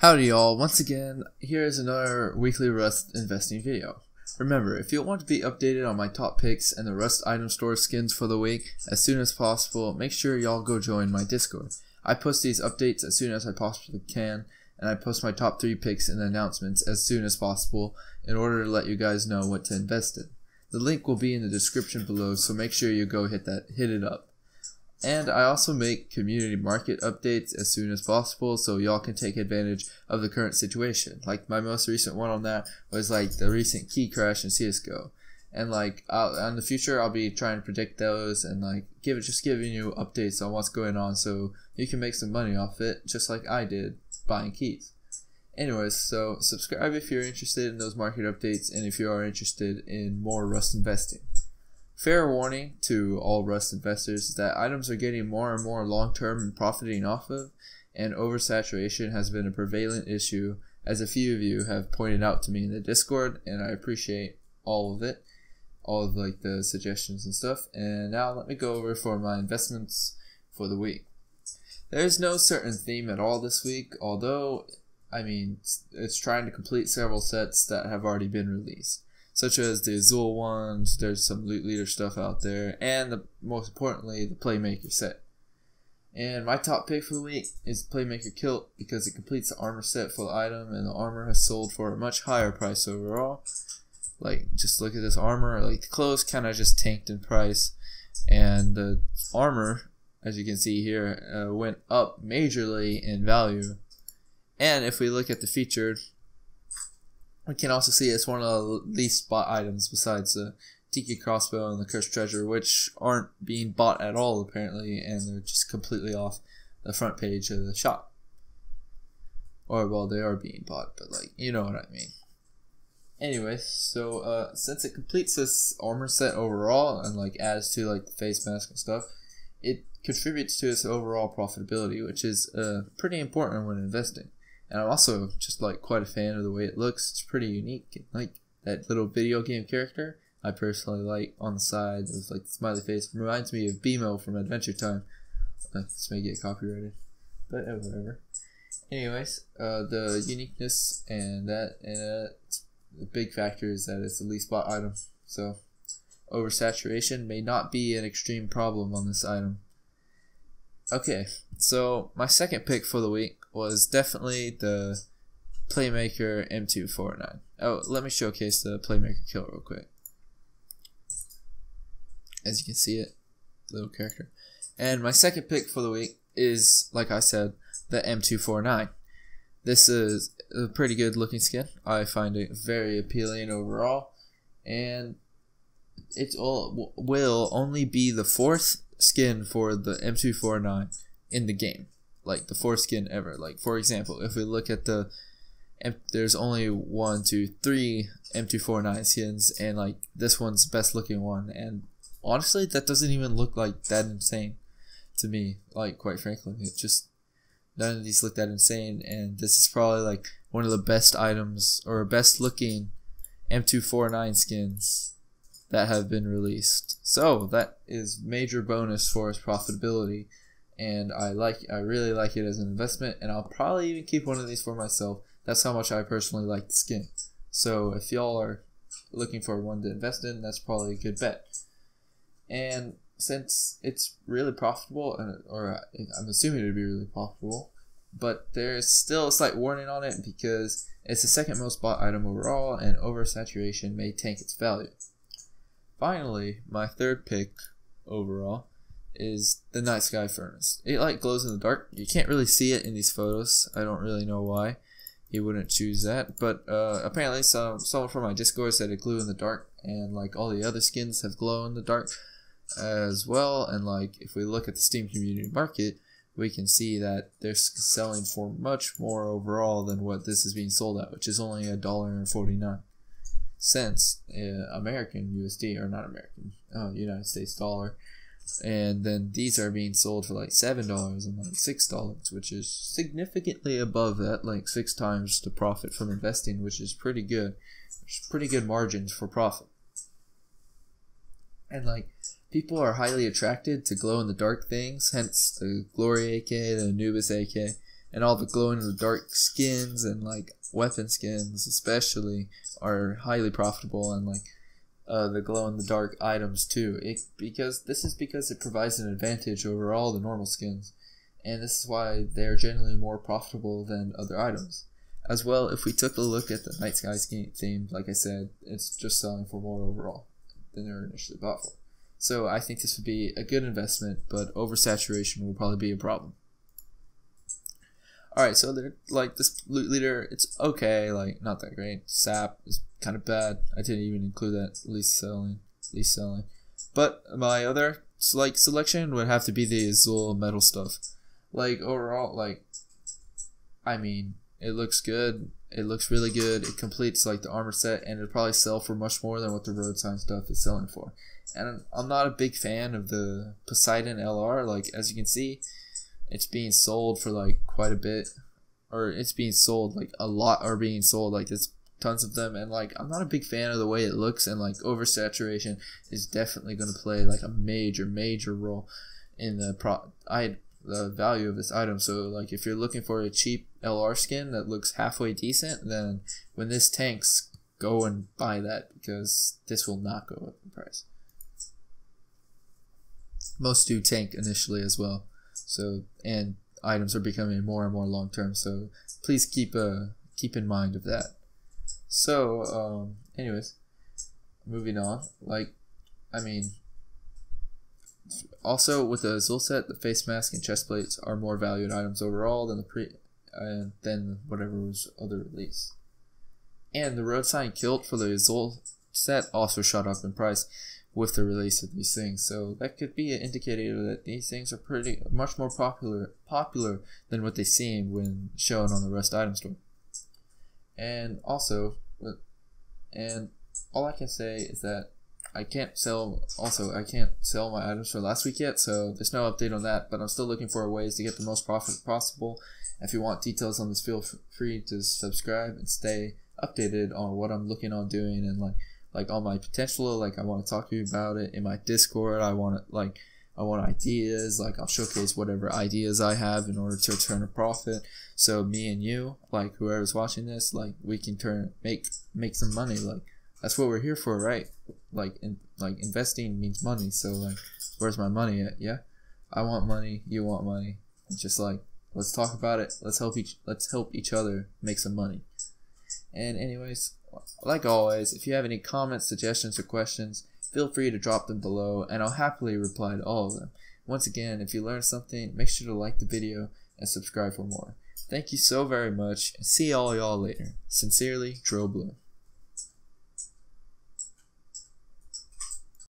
Howdy y'all, once again, here's another weekly Rust investing video. Remember, if you want to be updated on my top picks and the Rust item store skins for the week as soon as possible, make sure y'all go join my Discord. I post these updates as soon as I possibly can, and I post my top 3 picks and announcements as soon as possible in order to let you guys know what to invest in. The link will be in the description below, so make sure you go hit that hit it up. And I also make community market updates as soon as possible so y'all can take advantage of the current situation. Like my most recent one on that was like the recent key crash in CSGO. And like I'll, in the future, I'll be trying to predict those and like give it, just giving you updates on what's going on so you can make some money off it, just like I did buying keys. Anyways, so subscribe if you're interested in those market updates and if you are interested in more Rust investing. Fair warning to all Rust investors is that items are getting more and more long term and profiting off of, and oversaturation has been a prevalent issue, as a few of you have pointed out to me in the Discord, and I appreciate all of it, all of like the suggestions and stuff. And now let me go over for my investments for the week. There's no certain theme at all this week, although I mean it's trying to complete several sets that have already been released such as the Azul ones. There's some loot leader stuff out there, and the, most importantly, the Playmaker set. And my top pick for the week is Playmaker Kilt because it completes the armor set for the item, and the armor has sold for a much higher price overall. Like, just look at this armor. Like, the clothes kind of just tanked in price, and the armor, as you can see here, uh, went up majorly in value. And if we look at the featured, we can also see it's one of the least bought items besides the Tiki crossbow and the cursed treasure, which aren't being bought at all apparently, and they're just completely off the front page of the shop. Or well, they are being bought, but like you know what I mean. Anyway, so uh, since it completes this armor set overall and like adds to like the face mask and stuff, it contributes to its overall profitability, which is uh, pretty important when investing. And I'm also just like quite a fan of the way it looks. It's pretty unique. Like that little video game character, I personally like on the side with like the smiley face. Reminds me of BMO from Adventure Time. This may get copyrighted, but uh, whatever. Anyways, uh, the uniqueness and that and uh, the big factor is that it's the least bought item. So oversaturation may not be an extreme problem on this item. Okay, so my second pick for the week was definitely the Playmaker M249. Oh, let me showcase the Playmaker Kilt real quick. As you can see it, little character. And my second pick for the week is, like I said, the M249. This is a pretty good looking skin. I find it very appealing overall. And it all will only be the fourth skin for the M249 in the game like the foreskin ever. Like for example, if we look at the there's only one, two, three M249 skins, and like this one's best looking one. And honestly, that doesn't even look like that insane to me. Like quite frankly, it just none of these look that insane. And this is probably like one of the best items or best looking M249 skins that have been released. So that is major bonus for its profitability and I like I really like it as an investment and I'll probably even keep one of these for myself. That's how much I personally like the skin. So if y'all are looking for one to invest in, that's probably a good bet. And since it's really profitable, and or I'm assuming it would be really profitable, but there's still a slight warning on it because it's the second most bought item overall, and oversaturation may tank its value. Finally, my third pick overall is the night sky furnace. It like glows in the dark. You can't really see it in these photos. I don't really know why he wouldn't choose that, but uh, apparently some someone from my Discord said it glue in the dark, and like all the other skins have glow in the dark as well. And like if we look at the Steam community market, we can see that they're selling for much more overall than what this is being sold at, which is only a dollar and forty nine cents uh, American USD or not American, uh, United States dollar and then these are being sold for like seven dollars and like six dollars, which is significantly above that, like six times the profit from investing, which is pretty good. There's pretty good margins for profit. And like people are highly attracted to glow in the dark things, hence the Glory AK, the Anubis AK, and all the glow in the dark skins and like weapon skins especially are highly profitable and like uh, the glow in the dark items too. It because this is because it provides an advantage over all the normal skins, and this is why they are generally more profitable than other items. As well, if we took a look at the Night Skies theme, like I said, it's just selling for more overall than they were initially bought for. So I think this would be a good investment, but oversaturation will probably be a problem. Alright, so they're like this loot leader, it's okay, like not that great. Sap is kind of bad. I didn't even include that least selling, least selling. But my other like selection would have to be the Azul metal stuff. Like overall, like I mean, it looks good. It looks really good. It completes like the armor set, and it'll probably sell for much more than what the road sign stuff is selling for. And I'm not a big fan of the Poseidon LR. Like as you can see, it's being sold for like quite a bit or it's being sold like a lot are being sold like there's tons of them and like i'm not a big fan of the way it looks and like oversaturation is definitely going to play like a major major role in the pro i the value of this item. So like if you're looking for a cheap lr skin that looks halfway decent then when this tanks go and buy that because this will not go up in price. Most do tank initially as well so and items are becoming more and more long term. So please keep uh keep in mind of that. So um, anyways, moving on. Like, I mean, also with the Azul set, the face mask and chest plates are more valued items overall than the pre and uh, than whatever was other release. And the road sign kilt for the Azul set also shot up in price with the release of these things. So that could be an indicator that these things are pretty much more popular popular than what they seem when shown on the Rust item store. And also, and all I can say is that I can't sell. Also, I can't sell my items for last week yet, so there's no update on that. But I'm still looking for ways to get the most profit possible. If you want details on this, feel free to subscribe and stay updated on what I'm looking on doing and like like all my potential like i want to talk to you about it. In my discord i want to like i want ideas. Like i'll showcase whatever ideas i have in order to turn a profit. So me and you like whoever's watching this like we can turn make make some money. Like that's what we're here for right? Like in like investing means money. So like where's my money at? Yeah. I want money. You want money. It's just like let's talk about it. Let's help each let's help each other make some money. And anyways like always, if you have any comments, suggestions, or questions, feel free to drop them below and I'll happily reply to all of them. Once again, if you learned something, make sure to like the video and subscribe for more. Thank you so very much and see all y'all later. Sincerely, Dro Blue.